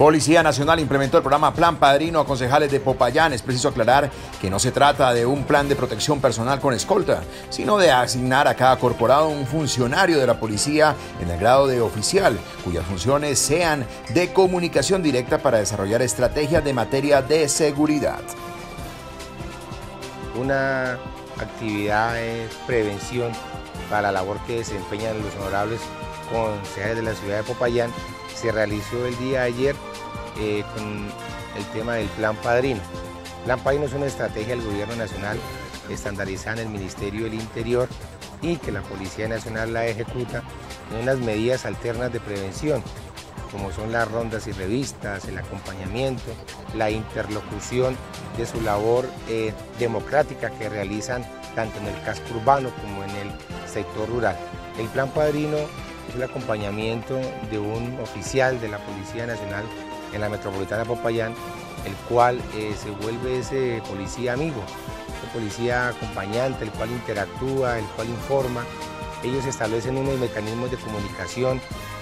Policía Nacional implementó el programa Plan Padrino a concejales de Popayán. Es preciso aclarar que no se trata de un plan de protección personal con escolta, sino de asignar a cada corporado un funcionario de la policía en el grado de oficial, cuyas funciones sean de comunicación directa para desarrollar estrategias de materia de seguridad. Una actividad de prevención para la labor que desempeñan los honorables concejales de la ciudad de Popayán se realizó el día de ayer eh, con el tema del Plan Padrino. Plan Padrino es una estrategia del Gobierno Nacional estandarizada en el Ministerio del Interior y que la Policía Nacional la ejecuta en unas medidas alternas de prevención, como son las rondas y revistas, el acompañamiento, la interlocución de su labor eh, democrática que realizan tanto en el casco urbano como en el sector rural. El Plan Padrino es el acompañamiento de un oficial de la Policía Nacional en la Metropolitana Popayán, el cual eh, se vuelve ese policía amigo, ese policía acompañante, el cual interactúa, el cual informa. Ellos establecen unos mecanismos de comunicación,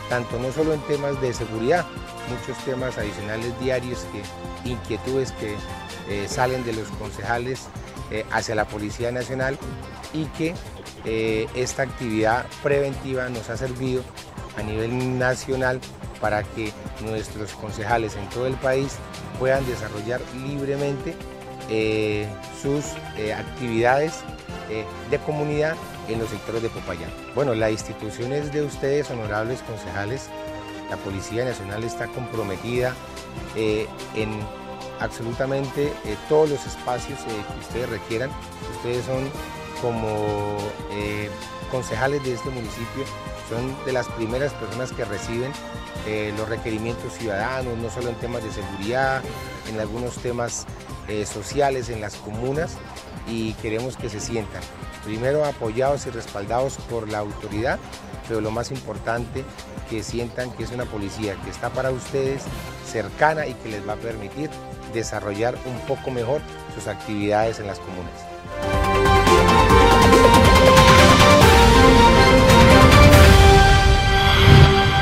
tanto no solo en temas de seguridad, muchos temas adicionales diarios, que, inquietudes que eh, salen de los concejales eh, hacia la Policía Nacional y que esta actividad preventiva nos ha servido a nivel nacional para que nuestros concejales en todo el país puedan desarrollar libremente eh, sus eh, actividades eh, de comunidad en los sectores de Popayán. Bueno, la institución es de ustedes, honorables concejales. La Policía Nacional está comprometida en absolutamente todos los espacios que ustedes requieran. Ustedes son como concejales de este municipio, son de las primeras personas que reciben eh, los requerimientos ciudadanos, no solo en temas de seguridad, en algunos temas eh, sociales en las comunas y queremos que se sientan primero apoyados y respaldados por la autoridad, pero lo más importante, que sientan que es una policía que está para ustedes, cercana y que les va a permitir desarrollar un poco mejor sus actividades en las comunas.